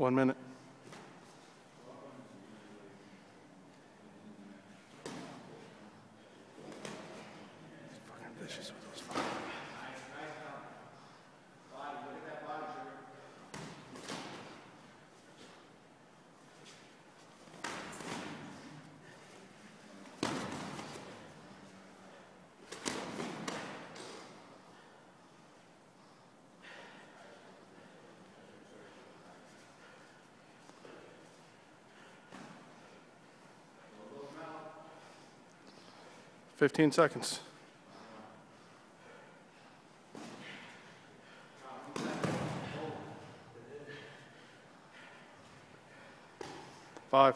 One minute. Fifteen seconds. Five.